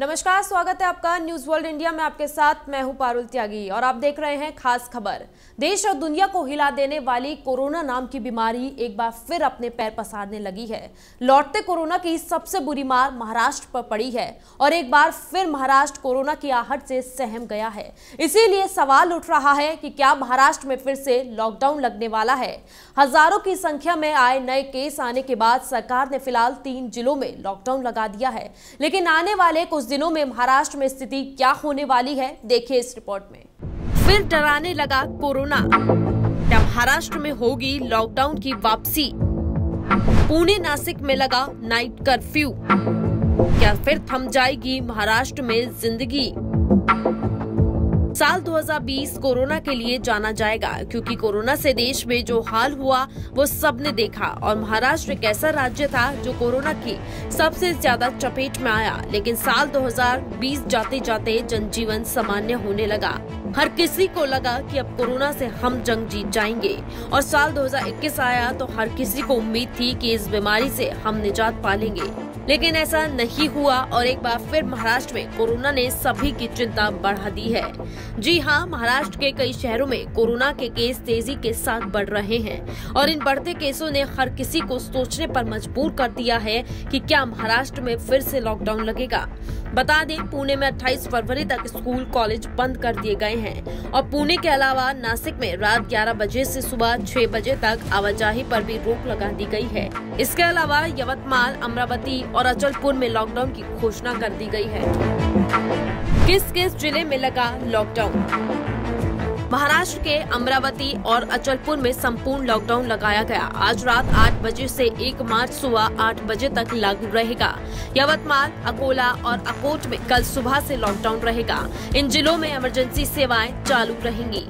नमस्कार, स्वागत है आपका न्यूज़ वर्ल्ड इंडिया में आपके साथ। मैं हूँ पारुल त्यागी और आप देख रहे हैं खास खबर। देश और दुनिया को हिला देने वाली कोरोना नाम की बीमारी एक बार फिर अपने पैर पसारने लगी है। लौटते कोरोना की सबसे बुरी मार महाराष्ट्र पर पड़ी है और एक बार फिर महाराष्ट्र कोरोना की आहट से सहम गया है। इसीलिए सवाल उठ रहा है कि क्या महाराष्ट्र में फिर से लॉकडाउन लगने वाला है? हज़ारों की संख्या में आए नए केस आने के बाद सरकार ने फ़िलहाल तीन जिलों में लॉकडाउन लगा दिया है। लेकिन आने वाले कुछ दिनों में महाराष्ट्र में स्थिति क्या होने वाली है, देखिए इस रिपोर्ट में। फिर डराने लगा कोरोना। क्या महाराष्ट्र में होगी लॉकडाउन की वापसी? पुणे नासिक में लगा नाइट कर्फ्यू। क्या फिर थम जाएगी महाराष्ट्र में ज़िंदगी? साल 2020 कोरोना के लिए जाना जाएगा, क्योंकि कोरोना से देश में जो हाल हुआ, वो सबने देखा। और महाराष्ट्र एक ऐसा राज्य था जो कोरोना की सबसे ज़्यादा चपेट में आया, लेकिन साल 2020 जाते जाते जनजीवन सामान्य होने लगा। हर किसी को लगा कि अब कोरोना से हम जंग जीत जाएँगे। और साल 2021 आया तो हर किसी को उम्मीद थी कि इस बीमारी से हम निजात पालेंगे। लेकिन ऐसा नहीं हुआ और एक बार फिर महाराष्ट्र में कोरोना ने सभी की चिंता बढ़ा दी है। जी हाँ महाराष्ट्र के कई शहरों में कोरोना के केस तेज़ी के साथ बढ़ रहे हैं और इन बढ़ते केसों ने हर किसी को सोचने पर मजबूर कर दिया है कि क्या महाराष्ट्र में फिर से लॉकडाउन लगेगा। बता दें, पुणे में 28 फरवरी तक स्कूल, कॉलेज बंद कर दिए गए हैं। और पुणे के अलावा नासिक में रात 11 बजे से सुबह 6 बजे तक आवाजाही पर भी रोक लगा दी गई है। इसके अलावा यवतमाल, अमरावती और अचलपुर में लॉकडाउन की घोषणा कर दी गई है। किस किस ज़िले में लगा लॉकडाउन महाराष्ट्र के अमरावती और अचलपुर में संपूर्ण लॉकडाउन लगाया गया। आज रात 8 बजे से 1 मार्च सुबह 8 बजे तक लागू रहेगा। यवतमाल, अकोला और अकोट में कल सुबह से लॉकडाउन रहेगा। इन जिलों में इमरजेंसी सेवाएँ चालू रहेंगी।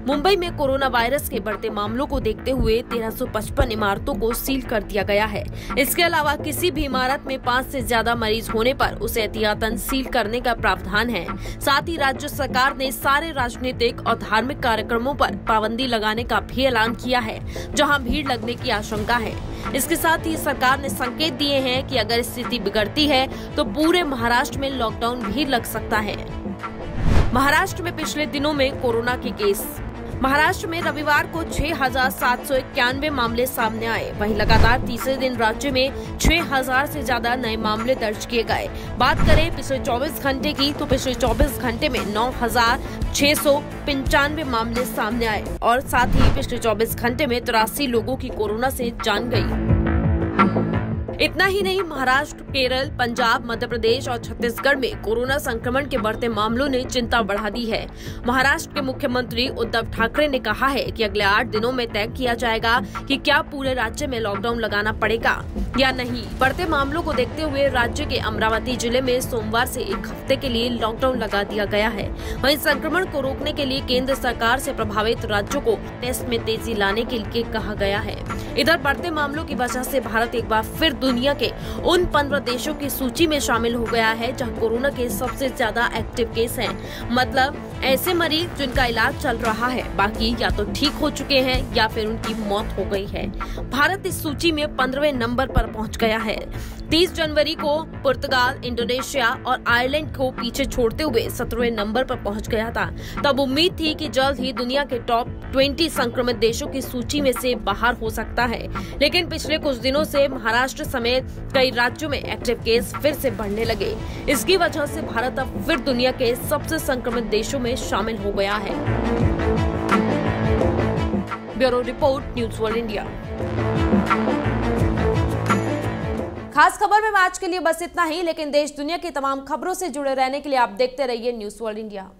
मुंबई में कोरोना वायरस के बढ़ते मामलों को देखते हुए 1355 इमारतों को सील कर दिया गया है। इसके अलावा किसी भी इमारत में पाँच से ज़्यादा मरीज़ होने पर उसे एहतियातन सील करने का प्रावधान है। साथ ही राज्य सरकार ने सारे राजनीतिक और धार्मिक कार्यक्रमों पर पाबंदी लगाने का भी ऐलान किया है, जहाँ भीड़ लगने की आशंका है। इसके साथ ही सरकार ने संकेत दिए हैं कि अगर स्थिति बिगड़ती है तो पूरे महाराष्ट्र में लॉकडाउन भी लग सकता है। महाराष्ट्र में पिछले दिनों में कोरोना के केस महाराष्ट्र में रविवार को छह हज़ार सात सौ इक्यानवे मामले सामने आए। वहीं लगातार तीसरे दिन राज्य में छह हज़ार से ज़्यादा नए मामले दर्ज किए गए। बात करें पिछले 24 घंटे की तो पिछले 24 घंटे में नौ हज़ार छह सौ पंचानवे मामले सामने आए और साथ ही पिछले 24 घंटे में तिरासी लोगों की कोरोना से जान गई। इतना ही नहीं, महाराष्ट्र, केरल, पंजाब, मध्य प्रदेश और छत्तीसगढ़ में कोरोना संक्रमण के बढ़ते मामलों ने चिंता बढ़ा दी है। महाराष्ट्र के मुख्यमंत्री उद्धव ठाकरे ने कहा है कि अगले आठ दिनों में तय किया जाएगा कि क्या पूरे राज्य में लॉकडाउन लगाना पड़ेगा या नहीं। बढ़ते मामलों को देखते हुए राज्य के अमरावती ज़िले में सोमवार से एक हफ़्ते के लिए लॉकडाउन लगा दिया गया है। वहीं संक्रमण को रोकने के लिए केंद्र सरकार से प्रभावित राज्यों को टेस्ट में तेज़ी लाने के लिए कहा गया है। इधर बढ़ते मामलों की वजह से भारत एक बार फिर दुनिया के उन पंद्रह देशों की सूची में शामिल हो गया है जहाँ कोरोना के सबसे ज़्यादा एक्टिव केस हैं। मतलब ऐसे मरीज़ जिनका इलाज चल रहा है, बाकी या तो ठीक हो चुके हैं या फिर उनकी मौत हो गई है। भारत इस सूची में पंद्रहवें नंबर पर पहुँच गया है। 30 जनवरी को पुर्तगाल, इंडोनेशिया और आयरलैंड को पीछे छोड़ते हुए सत्रहवें नंबर पर पहुँच गया था। तब उम्मीद थी कि जल्द ही दुनिया के टॉप 20 संक्रमित देशों की सूची में से बाहर हो सकता है। लेकिन पिछले कुछ दिनों से महाराष्ट्र समेत कई राज्यों में एक्टिव केस फिर से बढ़ने लगे। इसकी वजह से भारत अब फिर दुनिया के सबसे संक्रमित देशों में शामिल हो गया है। Bureau report, news world India. खास खबर में आज के लिए बस इतना ही, लेकिन देश दुनिया की तमाम खबरों से जुड़े रहने के लिए आप देखते रहिए न्यूज़ वर्ल्ड इंडिया।